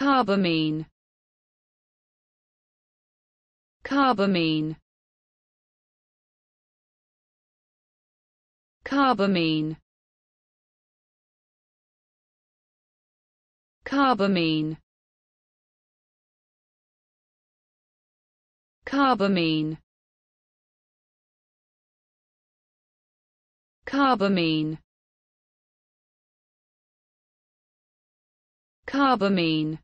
carbamine. Carbamine. Carbamine. Carbamine. Carbamine. Carbamine. Carbamine.